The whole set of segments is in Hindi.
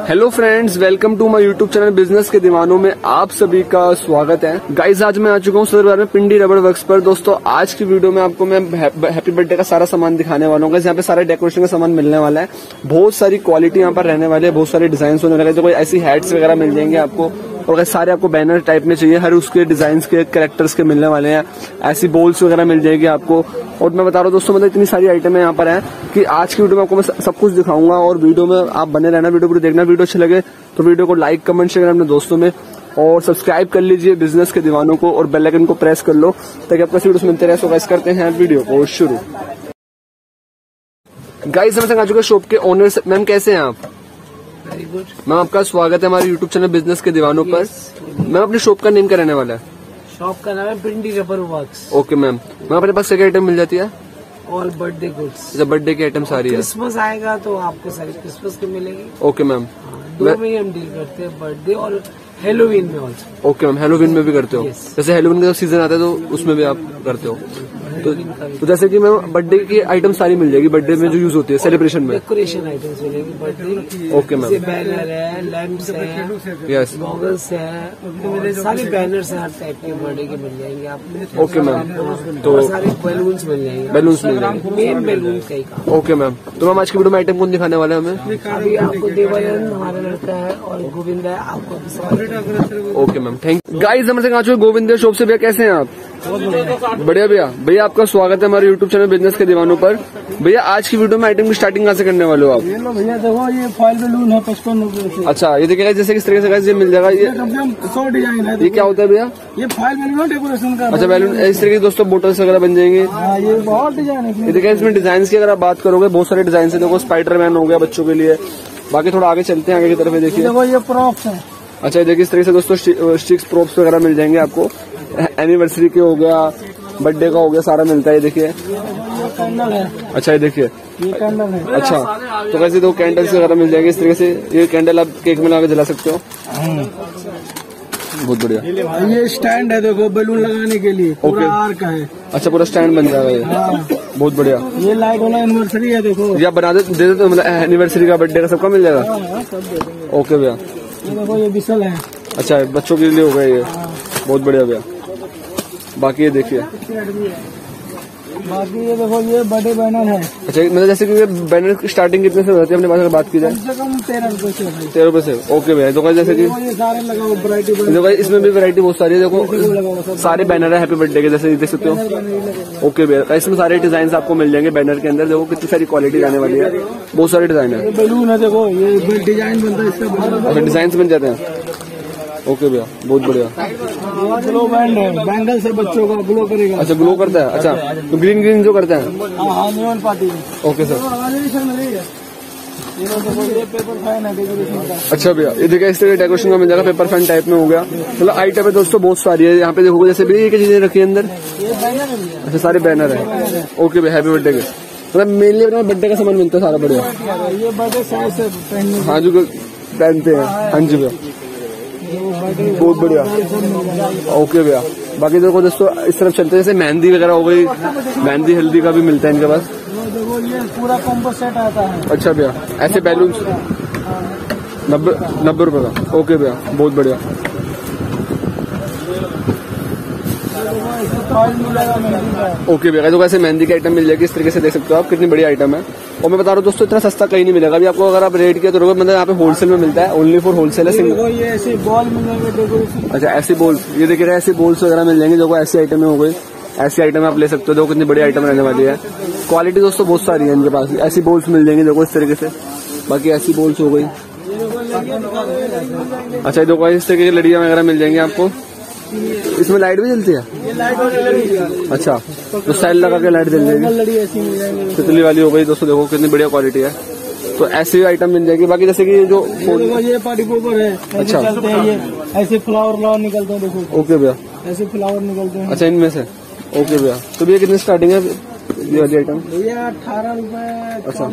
Hello friends welcome to my YouTube channel business के दीवानों में आप सभी का स्वागत है। गाइस आज मैं आ चुका हूँ सदरबार में पिंडी रबड़ वर्क्स पर। दोस्तों, आज की वीडियो में आपको मैं हैप्पी बर्थडे का सारा सामान दिखाने वाला हूँ। यहाँ पे सारे डेकोरेशन का सामान मिलने वाला है। बहुत सारी क्वालिटी यहाँ पर रहने वाले है, बहुत सारे डिज़ाइन होने वाले तो कोई ऐसी हेड्स वगैरह मिल जाएँगे आपको। और सारे आपको बैनर टाइप में चाहिए, हर उसके डिज़ाइन के कैरेक्टर्स के मिलने वाले हैं। ऐसी बोल्स वगैरह मिल जाएगी आपको। और मैं बता रहा हूँ दोस्तों मतलब इतनी सारी आइटम यहाँ पर है कि आज की वीडियो में आपको मैं सब कुछ दिखाऊँगा और वीडियो में आप बने रहना वीडियो पूरी देखना। वीडियो अच्छे लगे तो वीडियो को लाइक कमेंट शेयर अपने दोस्तों में। और सब्सक्राइब कर लीजिए बिज़नेस के दीवानों को और बेल आइकन को प्रेस कर लो ताकि आपको वीडियो मिलते रहे। सो करते हैं वीडियो को शुरू। गाइस हम आ चुके शॉप के ओनर मैम कैसे हैं आप? वेरी गुड मैम आपका स्वागत है हमारे यूट्यूब चैनल बिज़नेस के दीवानों पर। मैम अपने शॉप का नेम क्या रहने वाला है? शॉप का नाम है Pindi rubber works okay ma'am. Ma'am अपने पास क्या आइटम मिल जाती है? और बर्थडे गुड्स बर्थडे की आइटम सारी है। क्रिसमस आएगा तो आपको सारी क्रिसमस की मिलेगी। Okay ma'am. हाँ, दो में ही हम डील करते हैं बर्थडे और हेलोवीन में ऑल्सो ओके मैम। हेलोविन में भी करते हो। जैसे हेलोविन का सीज़न आता है तो उसमें भी आप करते हो। तो, तो जैसे कि मैम बर्थडे की आइटम सारी मिल जाएगी बर्थडे में जो यूज़ होती है सेलिब्रेशन में। डेकोरेशन आइटम्स मिलेगी बर्थडे ओके मैम बैनर है लैम्प्स है यस गॉगल्स है सारे बैनर्स हर टाइप के बर्थडे के मिल जाएँगे आपको। ओके मैम तो और सारे बैलून्स मिल जाएँगे बैलून्स मिल जाएँगे। मेन बैलून का ही काम। ओके मैम तो मैम आज की वीडियो में आइटम कौन दिखाने वाले हमें? अभी आपको देवानंद हमारा लड़का है और गोविंद है आपको ओके मैम थैंक गाइस हमारे आ चुके गोविंद शॉप से भैया कैसे हैं आप? बढ़िया भैया। भैया आपका स्वागत है हमारे यूट्यूब चैनल बिज़नेस के दीवानों पर। भैया आज की वीडियो में आइटम की स्टार्टिंग कहाँ से करने वाले हो आप? ये लो भैया देखो ये फॉइल बैलून है पचपन रूपए अच्छा ये देखिएगा जैसे किस तरीके से ये मिल जाएगा ये सौ डिज़ाइन है ये क्या होता है भैया? ये फ़ाइल बैलून है डेकोरेशन का अच्छा बैलून इस तरीके के दोस्तों बोटल्स वगैरह बन जाएँगे। हाँ ये बहुत डिज़ाइन है ये देखिए इसमें डिज़ाइन की अगर आप बात करोगे बहुत सारे डिज़ाइन है देखो स्पाइडर मैन हो गया बच्चों के लिए। बाकी थोड़ा आगे चलते हैं आगे की तरफ़ देखिए। देखो ये प्रॉप्स है। अच्छा देखिए इस तरीके से दोस्तों स्टिक्स प्रोप्स वगैरह मिल जाएँगे आपको। एनिवर्सरी के हो गया बर्थडे का हो गया सारा मिलता है ये देखिए। है अच्छा ये देखिए। कैंडल है अच्छा तो कैसे दो कैंडल्स वगैरह मिल जाएँगे इस तरीके से ये कैंडल आप केक में लगा के जला सकते हो। बहुत बढ़िया। ये स्टैंड है देखो बैलून लगाने के लिए पूरा Okay. आर का है। अच्छा पूरा स्टैंड बन जाएगा ये। हाँ। बहुत बढ़िया। ये लाइट वाला एनिवर्सरी है देखो। ये बना दे दे हो मतलब एनिवर्सरी का बर्थडे का सबका मिल जाएगा? हाँ, हाँ, ओके भैया। ये देखो ये बिसल है। अच्छा बच्चों के लिए हो गया ये। हाँ। बहुत बढ़िया भैया। बाकी ये देखिए। बाकी ये देखो ये बड़े बैनर है। अच्छा मतलब जैसे कि ये बैनर की स्टार्टिंग कितने से होती है अपने पास अगर बात की जाए? कम से कम तेरह रुपए से तेरह रुपए से। ओके भैया तो जैसे कि देखो सारे लगाओ वरायटी देखो इसमें भी वैरायटी बहुत सारी है देखो सारे बैनर है हैप्पी बर्थडे के जैसे देख सकते हो। ओके भैया इसमें सारे डिज़ाइन आपको मिल जाएँगे बैनर के अंदर। देखो कितनी सारी क्वालिटी आने वाली है। बहुत सारे डिज़ाइन है। बैलून है देखो ये डिज़ाइन बनता है इसका डिज़ाइन बन जाते हैं। ओके भैया बहुत बढ़िया। ग्लो बैंड है बैंगल से बच्चों का ग्लो करेगा। अच्छा ग्लो करता है अच्छा तो ग्रीन ग्रीन जो करता हैं। हाँ हाँ पार्टी ओके सर देखो है अच्छा भैया ये देखिए इस तरह डेकोरेशन का मिल जाएगा पेपर फ़ैन टाइप में हो गया। मतलब आइटम है दोस्तों बहुत सारी है। यहाँ पे देखोगे जैसे भी एक चीज़ें रखी है अंदर। है अच्छा सारे बैनर है। ओके भैया हैप्पी बर्थडे के मतलब मेनली अपना बर्थडे का सामान मिलता है सारा बढ़िया। हाँ। जो पहनते हैं। हाँ जी भैया। बहुत बढ़िया। ओके भैया। बाकी देखो दोस्तों, इस तरफ़ चलते जैसे मेहंदी वगैरह हो गई, मेहंदी हल्दी का भी मिलता है इनके पास। पूरा कॉम्बो सेट आता है अच्छा भैया, ऐसे बैलून नब्बे नब्बे रुपए का। ओके भैया, बहुत बढ़िया टॉयल मिलेगा मेहंदी का ओके भैया तो ऐसे मेहंदी की आइटम मिल जाएगी इस तरीके से देख सकते हो आप कितनी बड़ी आइटम है। और मैं बता रहा हूँ दोस्तों इतना सस्ता कहीं नहीं मिलेगा। अभी आपको अगर आप रेट किया तो रोगे मतलब यहाँ पे होलसेल में मिलता है ओनली फॉर होलसेल है सिंगल अच्छा ऐसी बोल्स ये देखिए रहे ऐसी बोल्स वगैरह मिल जाएँगे जो ऐसी आइटम हो गई। ऐसी आइटम आप ले सकते हो देखो कितनी बड़ी आइटम रहने वाली है। क्वालिटी दोस्तों बहुत सारी है इनके पास ऐसी बोल्स मिल जाएँगी देखो इस तरीके से। बाकी ऐसी बोल्स हो गई। अच्छा देखो इस तरीके की लड़ियाँ वगैरह मिल जाएँगी आपको। इसमें लाइट भी जलती है ये लाइट वाली है अच्छा तो सेल लगा के लाइट जल जाएगी तितली वाली हो गई दोस्तों देखो कितनी बढ़िया क्वालिटी है तो ऐसी आइटम मिल जाएगी बाकी जैसे कि ये जो ये ये पार्टी पोपर है अच्छा। ये ऐसे फ्लावर फ्लावर निकलते हैं देखो ओके भैया ऐसे फ्लावर निकलते हैं अच्छा इनमें से ओके भैया तो भैया कितनी स्टार्टिंग है ये वाली आइटम भैया अठारह रूपए अच्छा।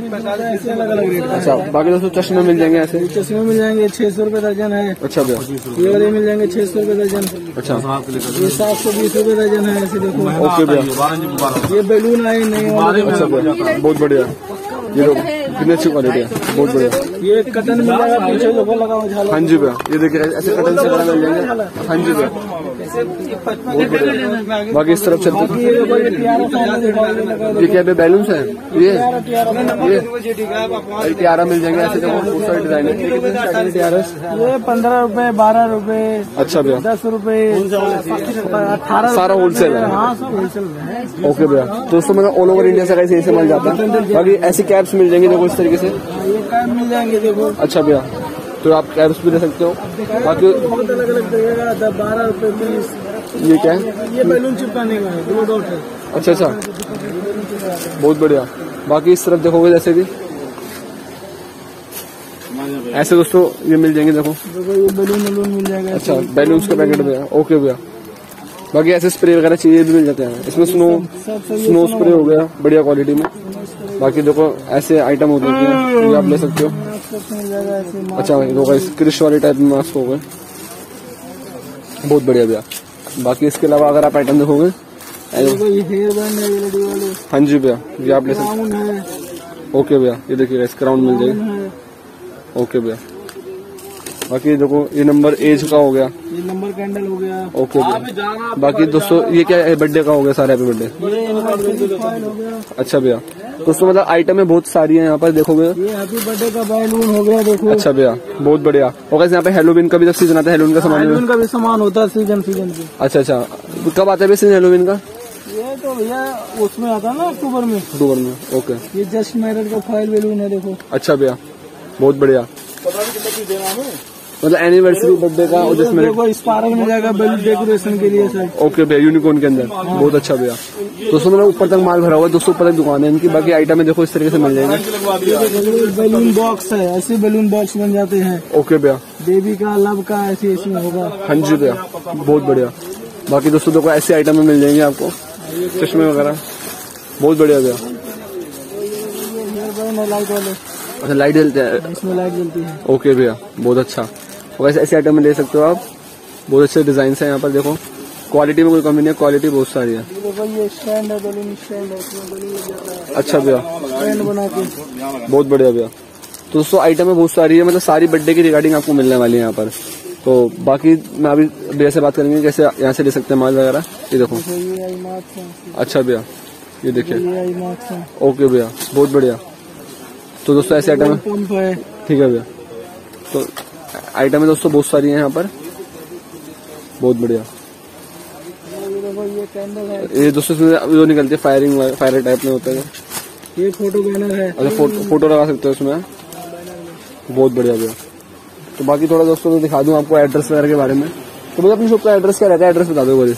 ऐसे अलग अलग रेट अच्छा बाकी दोस्तों चश्मे मिल जाएँगे ऐसे? चश्मे मिल जाएँगे छह सौ रुपये दर्जन है। अच्छा भैया। ये वाले मिल जाएँगे छह सौ रुपये दर्जन। अच्छा। ये सात सौ बीस रुपये दर्जन है ऐसे देखो। ओके भैया। ये बैलून आए नहीं अच्छा भैया बहुत बढ़िया। ये लोग कितनी अच्छी क्वालिटी है? बहुत बढ़िया। ये कटन मिल जाएगा पीछे लोगो लगा हाँ जी भैया ये देखिए ऐसे कटन से मिल जाएँगे। हाँ जी भैया। बाकी इस तरफ़ चलते हैं। ये क्या बैलून्स है? ये? ये? ये मिल जाएँगे ऐसे देखो बहुत सारे डिज़ाइन है ये पंद्रह रूपए बारह रूपए अच्छा भैया। दस रूपए अठारह सारा होलसेल है। हाँ में है। ओके भैया। दोस्तों मतलब ऑल ओवर इंडिया से कैसे ऐसे मिल जाता है। बाकी ऐसी कैब्स मिल जाएँगे देखो इस तरीके से। ये कैप मिल जाएँगे देखो। अच्छा भैया। तो आप कैप्स भी ले सकते हो। बाकी बहुत अलग अलग देगा दस बारह रूपए बीस ये क्या है? ये बैलून चिपकाने का है है। अच्छा अच्छा। बहुत बढ़िया। बाकी इस तरफ़ देखोगे जैसे भी। ऐसे दोस्तों ये मिल जाएँगे देखो। देखो ये बैलून वैलून मिल जाएगा। अच्छा बैलून का पैकेट भैया ओके भैया। बाकी ऐसे स्प्रे वगैरह चाहिए भी मिल जाते हैं। इसमें स्नो स्नो स्प्रे हो गया बढ़िया क्वालिटी में। बाकी देखो ऐसे आइटम होते हैं ये आप ले सकते हो। अच्छा देखो क्रिश वाले टाइप में मास्क हो गए। बहुत बढ़िया भैया। बाकी इसके अलावा अगर आप आइटम देखोगे है जी भैया ये आप ले सकते है। ओके भैया ये देखिए इसका राउंड मिल जाएगा। ओके भैया। बाकी देखो ये नंबर एज का हो गया। ये नंबर कैंडल हो गया। ओके भैया बाकी दोस्तों ये क्या है? बर्थडे का हो गया सारे हैप्पी बर्थडे हो अच्छा भैया। दोस्तों मतलब आइटमें बहुत सारी है यहाँ पर देखोगे? हैप्पी बर्थडे का बैलून हो गया देखो। अच्छा भैया बहुत बढ़िया। और कैसे यहाँ पे हेलोविन का भी जब सीज़न आता है हेलोविन का सामान का भी सामान होता है सीज़न सीज़न अच्छा अच्छा। कब आता है सीज़न हेलोविन का? ये तो भैया उसमें आता है ना अक्टूबर में। अक्टूबर में ओके ये जस्ट मैरिड का फॉइल बैलून है देखो। अच्छा भैया बहुत बढ़िया। मतलब एनिवर्सरी बर्थडे का और जिसमें देखो स्पार्क मिल जाएगा डेकोरेशन के लिए सर ओके भैया यूनिकॉर्न के अंदर। बहुत अच्छा भैया। दोस्तों मतलब ऊपर तक माल भरा हुआ है। दोस्तों ऊपर तक दुकान है। इनकी बाकी आइटम देखो इस तरीके से मिल जाएँगे। बैलून बॉक्स है। ऐसे बैलून बॉक्स बन जाते हैं। ओके भैया। बेबी का लव का ऐसे इसमें होगा। हाँ जी भैया। बहुत बढ़िया। बाकी दोस्तों देखो ऐसे आइटम मिल जाएँगे आपको। चश्मे वगैरह। बहुत बढ़िया भैया। अच्छा लाइट जलते हैं। इसमें लाइट जलती है। ओके भैया। बहुत अच्छा। वैसे ऐसे आइटम में ले सकते हो आप। बहुत अच्छे डिज़ाइन है यहाँ पर देखो। क्वालिटी में कोई कमी नहीं है क्वालिटी बहुत सारी है। अच्छा भैया। बहुत बढ़िया भैया। तो दोस्तों आइटम बहुत सारी है मतलब सारी बर्थडे की रिगार्डिंग आपको मिलने वाली है यहाँ पर। तो बाकी मैं अभी भैया से बात करेंगे कैसे यहाँ से ले सकते हैं माल वगैरह। ये देखो। अच्छा भैया ये देखिए। ओके भैया बहुत बढ़िया। तो दोस्तों ऐसे आइटम ठीक है भैया। तो आइटम है दोस्तों बहुत सारी है यहाँ पर। बहुत बढ़िया। ये ये दोस्तों इसमें जो निकलती है फायरिंग फायर टाइप में होता है। ये फ़ोटो बैनर है। अच्छा फ़ोटो फ़ोटो लगा सकते हो इसमें। बहुत बढ़िया भैया। तो बाकी थोड़ा दोस्तों मैं दिखा दूँ आपको एड्रेस वगैरह के बारे में। तो भैया अपनी शॉप का एड्रेस क्या रहता है एड्रेस बता दो बोलिए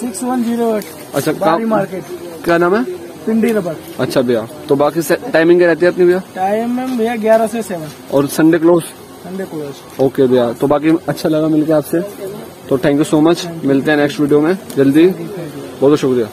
सिक्स वन ज़ीरो अच्छा कहाँ मार्केट क्या नाम है? पिंडी रबर। अच्छा भैया तो बाकी टाइमिंग क्या रहती है अपनी भैया? टाइम में भैया ग्यारह से सेवन और Sunday close Sunday close okay भैया। तो बाकी अच्छा लगा मिलकर आपसे। तो थैंक यू सो मच मिलते हैं नेक्स्ट वीडियो में। जल्दी। बहुत बहुत शुक्रिया।